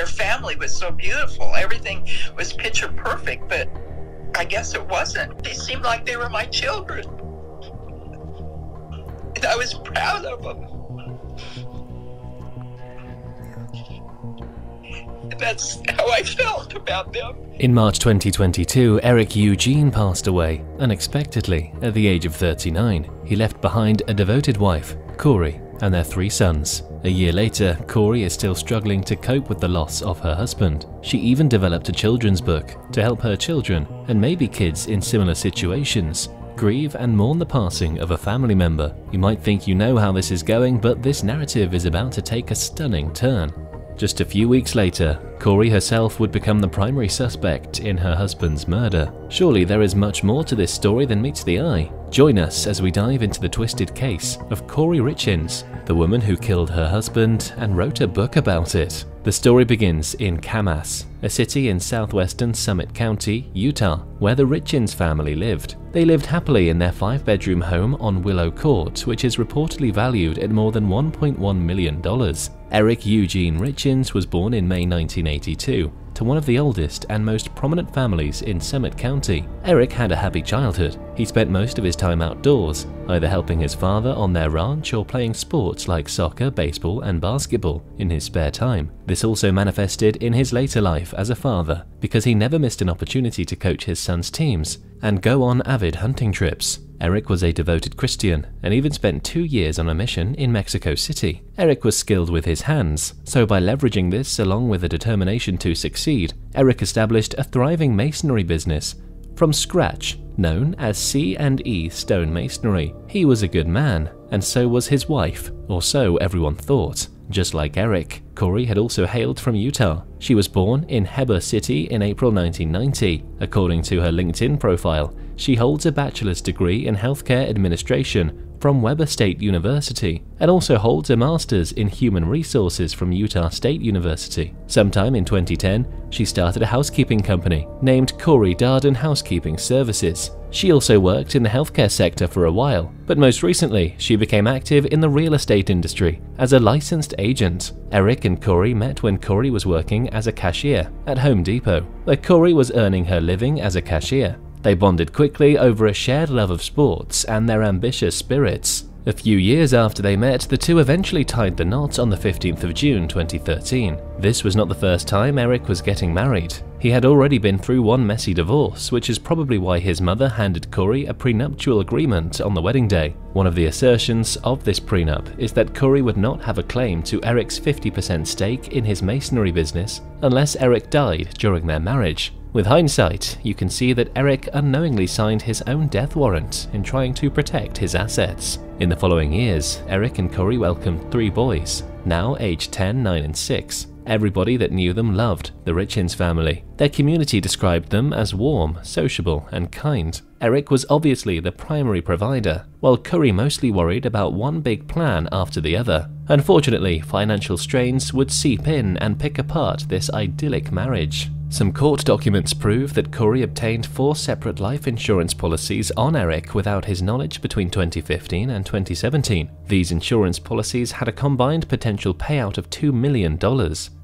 their family was so beautiful. Everything was picture perfect, but I guess it wasn't. They seemed like they were my children. And I was proud of them. That's how I felt about them. In March 2022, Eric Eugene passed away unexpectedly at the age of 39. He left behind a devoted wife, Kouri, and their three sons. A year later, Kouri is still struggling to cope with the loss of her husband. She even developed a children's book to help her children, and maybe kids in similar situations, grieve and mourn the passing of a family member. You might think you know how this is going, but this narrative is about to take a stunning turn. Just a few weeks later, Kouri herself would become the primary suspect in her husband's murder. Surely there is much more to this story than meets the eye. Join us as we dive into the twisted case of Kouri Richins, the woman who killed her husband and wrote a book about it. The story begins in Kamas, a city in southwestern Summit County, Utah, where the Richins family lived. They lived happily in their five bedroom home on Willow Court, which is reportedly valued at more than $1.1 million. Eric Eugene Richins was born in May 1982 to one of the oldest and most prominent families in Summit County. Eric had a happy childhood. He spent most of his time outdoors, either helping his father on their ranch or playing sports like soccer, baseball, and basketball in his spare time. This also manifested in his later life as a father, because he never missed an opportunity to coach his son's teams and go on avid hunting trips. Eric was a devoted Christian and even spent two years on a mission in Mexico City. Eric was skilled with his hands, so by leveraging this along with a determination to succeed, Eric established a thriving masonry business from scratch, known as C&E Stone Masonry. He was a good man, and so was his wife, or so everyone thought. Just like Eric, Kouri had also hailed from Utah. She was born in Heber City in April 1990. According to her LinkedIn profile, she holds a bachelor's degree in healthcare administration from Weber State University and also holds a master's in human resources from Utah State University. Sometime in 2010, she started a housekeeping company named Kouri Darden Housekeeping Services. She also worked in the healthcare sector for a while, but most recently, she became active in the real estate industry as a licensed agent. Eric and Kouri met when Kouri was working as a cashier at Home Depot, where Kouri was earning her living as a cashier. They bonded quickly over a shared love of sports and their ambitious spirits. A few years after they met, the two eventually tied the knot on the 15th of June 2013. This was not the first time Eric was getting married. He had already been through one messy divorce, which is probably why his mother handed Kouri a prenuptial agreement on the wedding day. One of the assertions of this prenup is that Kouri would not have a claim to Eric's 50% stake in his masonry business unless Eric died during their marriage. With hindsight, you can see that Eric unknowingly signed his own death warrant in trying to protect his assets. In the following years, Eric and Kouri welcomed three boys, now aged 10, 9, and 6. Everybody that knew them loved the Richins family. Their community described them as warm, sociable, and kind. Eric was obviously the primary provider, while Kouri mostly worried about one big plan after the other. Unfortunately, financial strains would seep in and pick apart this idyllic marriage. Some court documents prove that Kouri obtained four separate life insurance policies on Eric without his knowledge between 2015 and 2017. These insurance policies had a combined potential payout of $2 million.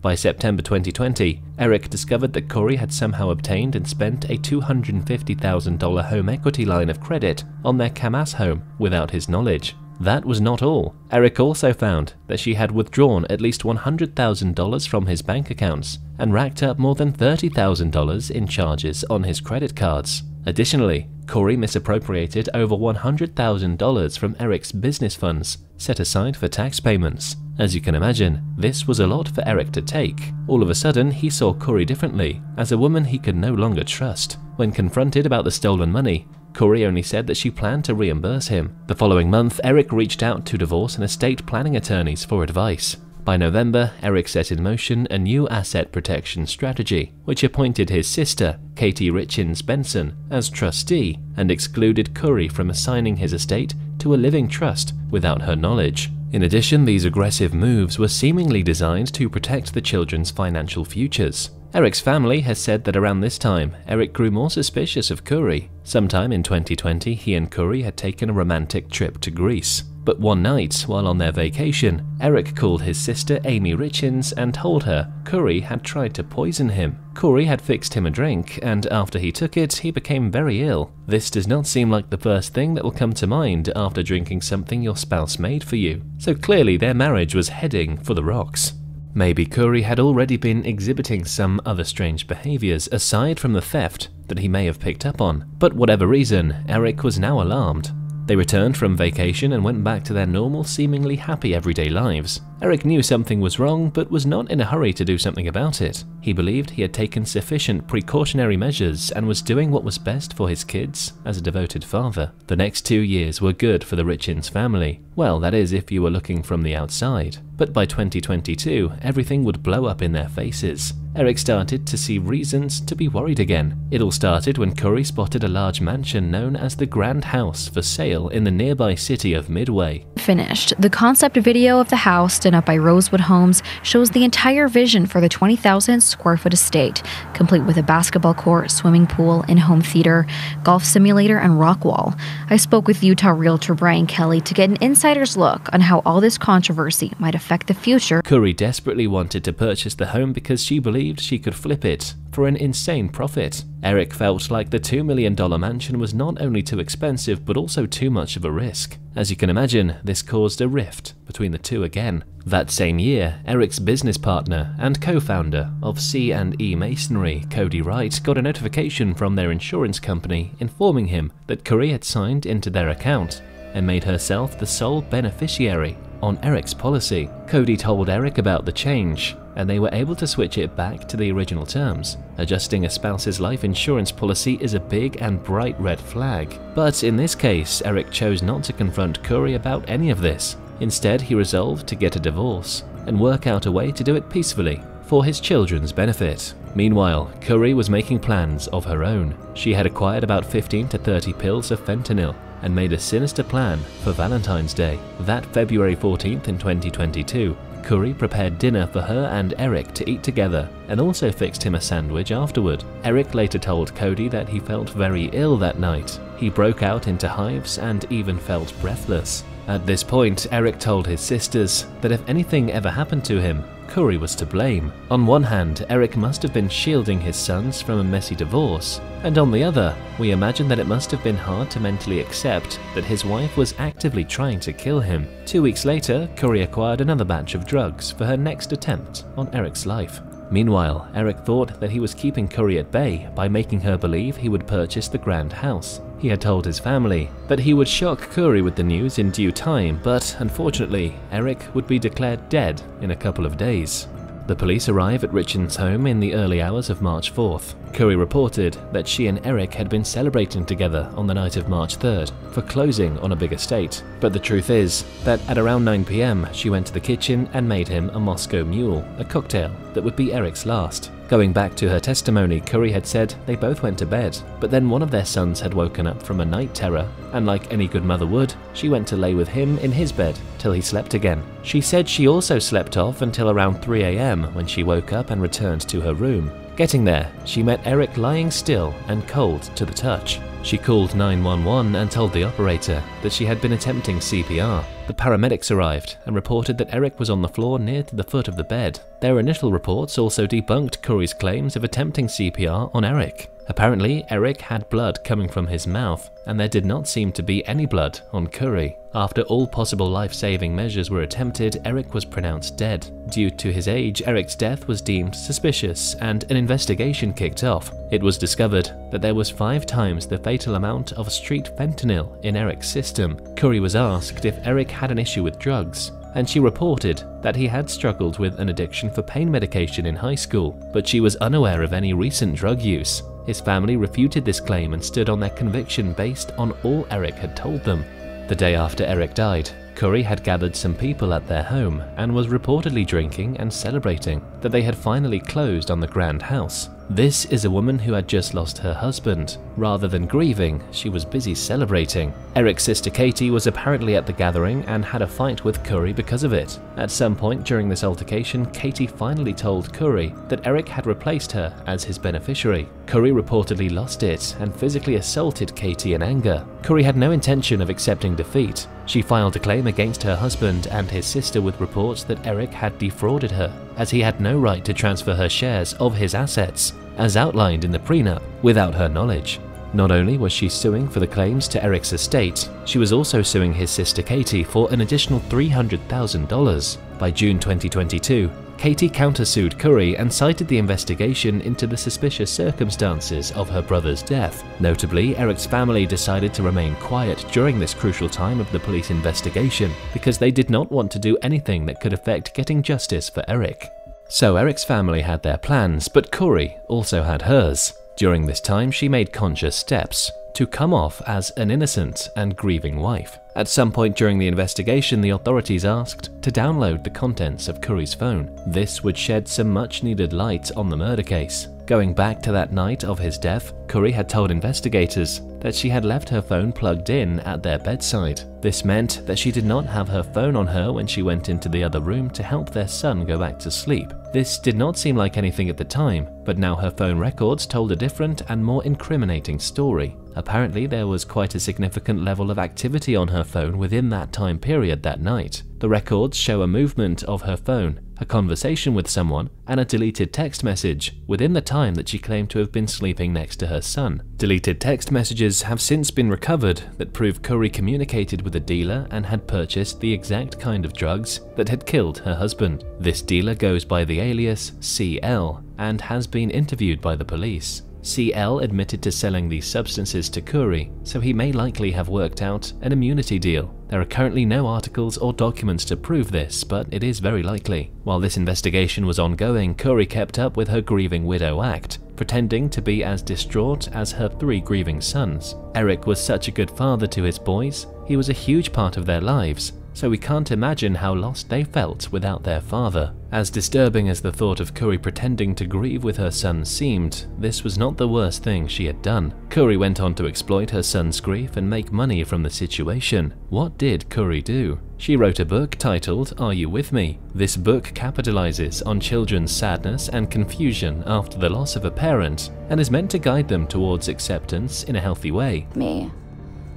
By September 2020, Eric discovered that Kouri had somehow obtained and spent a $250,000 home equity line of credit on their Kamas home without his knowledge. That was not all. Eric also found that she had withdrawn at least $100,000 from his bank accounts and racked up more than $30,000 in charges on his credit cards. Additionally, Kouri misappropriated over $100,000 from Eric's business funds set aside for tax payments. As you can imagine, this was a lot for Eric to take. All of a sudden, he saw Kouri differently, as a woman he could no longer trust. When confronted about the stolen money, Kouri only said that she planned to reimburse him. The following month, Eric reached out to divorce and estate planning attorneys for advice. By November, Eric set in motion a new asset protection strategy, which appointed his sister, Katie Richins Benson, as trustee and excluded Kouri from assigning his estate to a living trust without her knowledge. In addition, these aggressive moves were seemingly designed to protect the children's financial futures. Eric's family has said that around this time, Eric grew more suspicious of Kouri. Sometime in 2020, he and Kouri had taken a romantic trip to Greece. But one night, while on their vacation, Eric called his sister Amy Richins and told her Kouri had tried to poison him. Kouri had fixed him a drink, and after he took it, he became very ill. This does not seem like the first thing that will come to mind after drinking something your spouse made for you. So clearly, their marriage was heading for the rocks. Maybe Kouri had already been exhibiting some other strange behaviors aside from the theft that he may have picked up on, but whatever reason, Eric was now alarmed. They returned from vacation and went back to their normal, seemingly happy everyday lives. Eric knew something was wrong, but was not in a hurry to do something about it. He believed he had taken sufficient precautionary measures and was doing what was best for his kids as a devoted father. The next two years were good for the Richins family. Well, that is if you were looking from the outside. But by 2022, everything would blow up in their faces. Eric started to see reasons to be worried again. It all started when Kouri spotted a large mansion known as the Grand House for sale in the nearby city of Midway. Finished. The concept video of the house done up by Rosewood Homes shows the entire vision for the 20,000 square foot estate, complete with a basketball court, swimming pool, in home theater, golf simulator, and rock wall. I spoke with Utah realtor Brian Kelly to get an insider's look on how all this controversy might affect the future. Kouri desperately wanted to purchase the home because she believed she could flip it for an insane profit. Eric felt like the $2 million mansion was not only too expensive but also too much of a risk. As you can imagine, this caused a rift between the two again. That same year, Eric's business partner and co-founder of C&E Masonry, Cody Wright, got a notification from their insurance company informing him that Kouri had signed into their account and made herself the sole beneficiary on Eric's policy. Cody told Eric about the change, and they were able to switch it back to the original terms. Adjusting a spouse's life insurance policy is a big and bright red flag. But in this case, Eric chose not to confront Kouri about any of this. Instead, he resolved to get a divorce and work out a way to do it peacefully for his children's benefit. Meanwhile, Kouri was making plans of her own. She had acquired about 15 to 30 pills of fentanyl and made a sinister plan for Valentine's Day. That February 14th in 2022, Kouri prepared dinner for her and Eric to eat together and also fixed him a sandwich afterward. Eric later told Cody that he felt very ill that night. He broke out into hives and even felt breathless. At this point, Eric told his sisters that if anything ever happened to him, Kouri was to blame. On one hand, Eric must have been shielding his sons from a messy divorce, and on the other, we imagine that it must have been hard to mentally accept that his wife was actively trying to kill him. Two weeks later, Kouri acquired another batch of drugs for her next attempt on Eric's life. Meanwhile, Eric thought that he was keeping Kouri at bay by making her believe he would purchase the grand house. He had told his family that he would shock Kouri with the news in due time, but unfortunately, Eric would be declared dead in a couple of days. The police arrive at Richin's home in the early hours of March 4th. Kouri reported that she and Eric had been celebrating together on the night of March 3rd for closing on a big estate. But the truth is that at around 9pm she went to the kitchen and made him a Moscow Mule, a cocktail that would be Eric's last. Going back to her testimony, Kouri had said they both went to bed, but then one of their sons had woken up from a night terror, and like any good mother would, she went to lay with him in his bed till he slept again. She said she also slept off until around 3am when she woke up and returned to her room. Getting there, she met Eric lying still and cold to the touch. She called 911 and told the operator that she had been attempting CPR. The paramedics arrived and reported that Eric was on the floor near to the foot of the bed. Their initial reports also debunked Kouri's claims of attempting CPR on Eric. Apparently, Eric had blood coming from his mouth, and there did not seem to be any blood on Kouri. After all possible life-saving measures were attempted, Eric was pronounced dead. Due to his age, Eric's death was deemed suspicious and an investigation kicked off. It was discovered that there was five times the fatal amount of street fentanyl in Eric's system. Kouri was asked if Eric had an issue with drugs, and she reported that he had struggled with an addiction for pain medication in high school, but she was unaware of any recent drug use. His family refuted this claim and stood on their conviction based on all Eric had told them. The day after Eric died, Kouri had gathered some people at their home and was reportedly drinking and celebrating that they had finally closed on the grand house. This is a woman who had just lost her husband. Rather than grieving, she was busy celebrating. Eric's sister Katie was apparently at the gathering and had a fight with Kouri because of it. At some point during this altercation, Katie finally told Kouri that Eric had replaced her as his beneficiary. Kouri reportedly lost it and physically assaulted Katie in anger. Kouri had no intention of accepting defeat. She filed a claim against her husband and his sister with reports that Eric had defrauded her, as he had no right to transfer her shares of his assets, as outlined in the prenup, without her knowledge. Not only was she suing for the claims to Eric's estate, she was also suing his sister Katie for an additional $300,000. By June 2022, Katie countersued Kouri and cited the investigation into the suspicious circumstances of her brother's death. Notably, Eric's family decided to remain quiet during this crucial time of the police investigation because they did not want to do anything that could affect getting justice for Eric. So Eric's family had their plans, but Kouri also had hers. During this time, she made conscious steps to come off as an innocent and grieving wife. At some point during the investigation, the authorities asked to download the contents of Kouri's phone. This would shed some much needed light on the murder case. Going back to that night of his death, Kouri had told investigators that she had left her phone plugged in at their bedside. This meant that she did not have her phone on her when she went into the other room to help their son go back to sleep. This did not seem like anything at the time, but now her phone records told a different and more incriminating story. Apparently, there was quite a significant level of activity on her phone within that time period that night. The records show a movement of her phone, a conversation with someone, and a deleted text message within the time that she claimed to have been sleeping next to her son. Deleted text messages have since been recovered that prove Kouri communicated with a dealer and had purchased the exact kind of drugs that had killed her husband. This dealer goes by the alias CL and has been interviewed by the police. CL admitted to selling these substances to Kouri, so he may likely have worked out an immunity deal. There are currently no articles or documents to prove this, but it is very likely. While this investigation was ongoing, Kouri kept up with her grieving widow act, pretending to be as distraught as her three grieving sons. Eric was such a good father to his boys, he was a huge part of their lives, so we can't imagine how lost they felt without their father. As disturbing as the thought of Kouri pretending to grieve with her son seemed, this was not the worst thing she had done. Kouri went on to exploit her son's grief and make money from the situation. What did Kouri do? She wrote a book titled Are You With Me? This book capitalizes on children's sadness and confusion after the loss of a parent and is meant to guide them towards acceptance in a healthy way. Me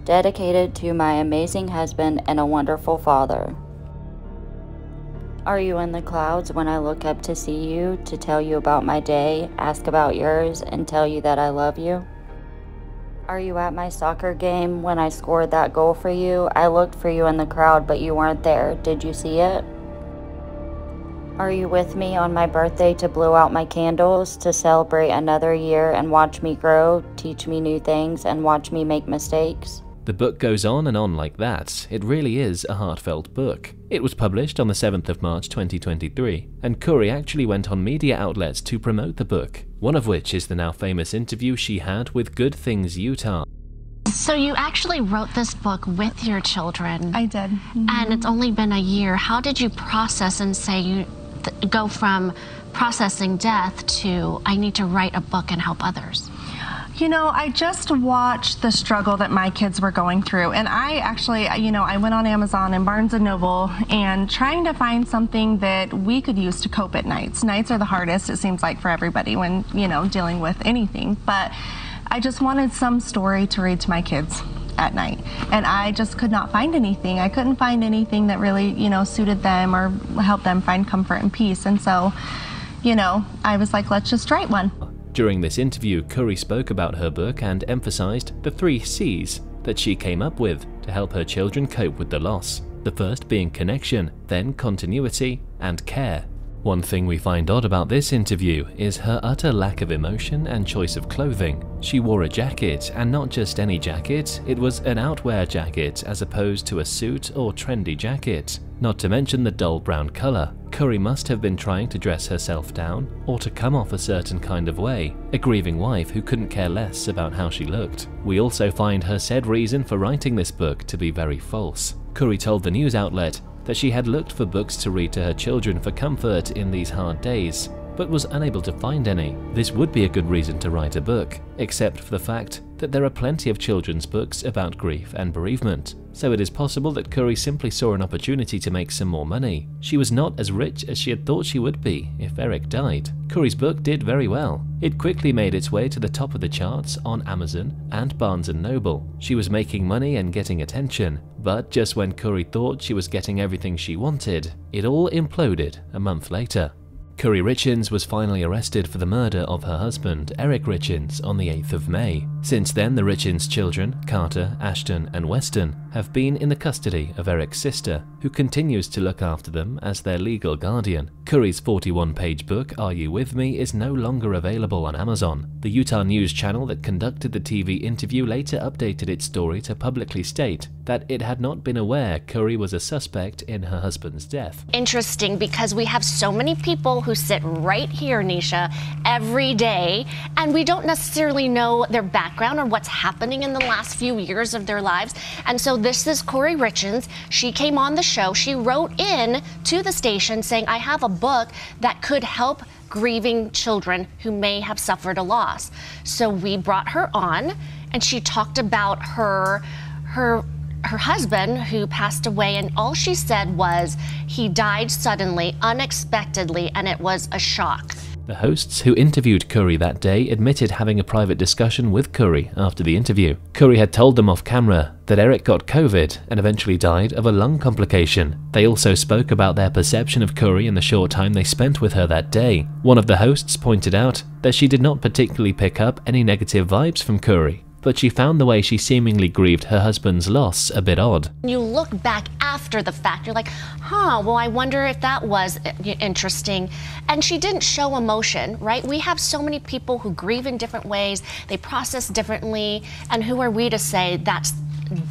dedicated to my amazing husband and a wonderful father. Are you in the clouds when I look up to see you, to tell you about my day, ask about yours, and tell you that I love you? Are you at my soccer game when I scored that goal for you? I looked for you in the crowd, but you weren't there. Did you see it? Are you with me on my birthday to blow out my candles, to celebrate another year and watch me grow, teach me new things, and watch me make mistakes? The book goes on and on like that. It really is a heartfelt book. It was published on the 7th of March 2023, and Kouri actually went on media outlets to promote the book, one of which is the now famous interview she had with Good Things Utah. So you actually wrote this book with your children. I did. Mm-hmm. And it's only been a year. How did you process and say you th- go from processing death to I need to write a book and help others? You know, I just watched the struggle that my kids were going through, and I actually, you know, I went on Amazon and Barnes and Noble and trying to find something that we could use to cope at nights. Nights are the hardest, it seems like, for everybody when, you know, dealing with anything. But I just wanted some story to read to my kids at night. And I just could not find anything. I couldn't find anything that really, you know, suited them or helped them find comfort and peace. And so, you know, I was like, let's just write one. During this interview, Kouri spoke about her book and emphasized the three C's that she came up with to help her children cope with the loss. The first being connection, then continuity, and care. One thing we find odd about this interview is her utter lack of emotion and choice of clothing. She wore a jacket, and not just any jacket, it was an outwear jacket as opposed to a suit or trendy jacket. Not to mention the dull brown colour. Kouri must have been trying to dress herself down or to come off a certain kind of way, a grieving wife who couldn't care less about how she looked. We also find her said reason for writing this book to be very false. Kouri told the news outlet that she had looked for books to read to her children for comfort in these hard days, but was unable to find any. This would be a good reason to write a book, except for the fact that there are plenty of children's books about grief and bereavement, so it is possible that Kouri simply saw an opportunity to make some more money. She was not as rich as she had thought she would be if Eric died. Kouri's book did very well. It quickly made its way to the top of the charts on Amazon and Barnes & Noble. She was making money and getting attention, but just when Kouri thought she was getting everything she wanted, it all imploded a month later. Kouri Richins was finally arrested for the murder of her husband, Eric Richins, on the 8th of May. Since then, the Richins children, Carter, Ashton, and Weston, have been in the custody of Eric's sister, who continues to look after them as their legal guardian. Kouri's 41 page book, Are You With Me, is no longer available on Amazon. The Utah News channel that conducted the TV interview later updated its story to publicly state that it had not been aware Kouri was a suspect in her husband's death. Interesting because we have so many people who sit right here, Nisha, every day, and we don't necessarily know their background or what's happening in the last few years of their lives. And so this is Kouri Richins. She came on the show. She wrote in to the station saying, I have a book that could help grieving children who may have suffered a loss. So we brought her on and she talked about her her her husband who passed away and all she said was he died suddenly unexpectedly and it was a shock the hosts who interviewed Kouri that day admitted having a private discussion with Kouri after the interview. Kouri had told them off camera that Eric got COVID and eventually died of a lung complication. They also spoke about their perception of Kouri in the short time they spent with her that day. One of the hosts pointed out that she did not particularly pick up any negative vibes from Kouri, but she found the way she seemingly grieved her husband's loss a bit odd. You look back after the fact, you're like, huh, well, I wonder if that was uh, interesting. And she didn't show emotion, right? We have so many people who grieve in different ways, they process differently, and who are we to say that's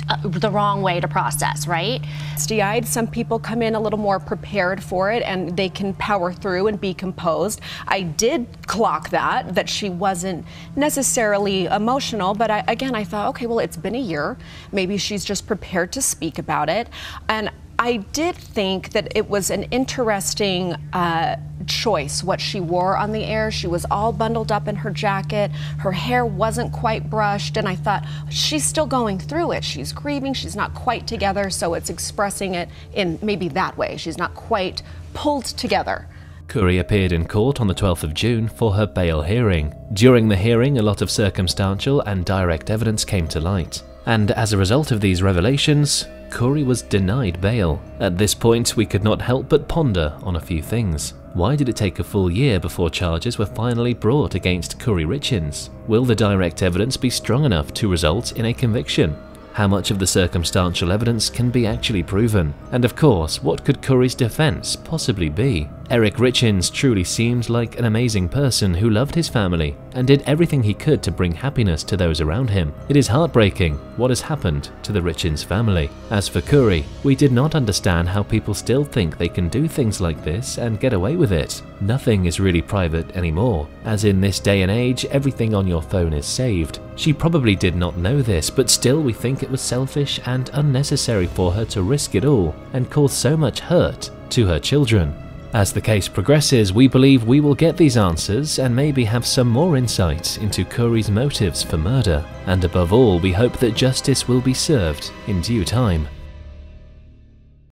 Uh, the wrong way to process, right? SDI, some people come in a little more prepared for it and they can power through and be composed. I did clock that, that she wasn't necessarily emotional, but I, again, I thought, okay, well, it's been a year. Maybe she's just prepared to speak about it. And I did think that it was an interesting uh, choice what she wore on the air. She was all bundled up in her jacket. Her hair wasn't quite brushed. And I thought, she's still going through it. She's grieving. She's not quite together. So it's expressing it in maybe that way. She's not quite pulled together. Kouri appeared in court on the 12th of June for her bail hearing. During the hearing, a lot of circumstantial and direct evidence came to light. And as a result of these revelations, Kouri was denied bail. At this point, we could not help but ponder on a few things. Why did it take a full year before charges were finally brought against Kouri Richins? Will the direct evidence be strong enough to result in a conviction? How much of the circumstantial evidence can be actually proven? And of course, what could Kouri's defense possibly be? Eric Richins truly seemed like an amazing person who loved his family and did everything he could to bring happiness to those around him. It is heartbreaking what has happened to the Richins family. As for Kouri, we did not understand how people still think they can do things like this and get away with it. Nothing is really private anymore, as in this day and age, everything on your phone is saved. She probably did not know this, but still we think it was selfish and unnecessary for her to risk it all and cause so much hurt to her children. As the case progresses, we believe we will get these answers and maybe have some more insight into Kouri's motives for murder. And above all, we hope that justice will be served in due time.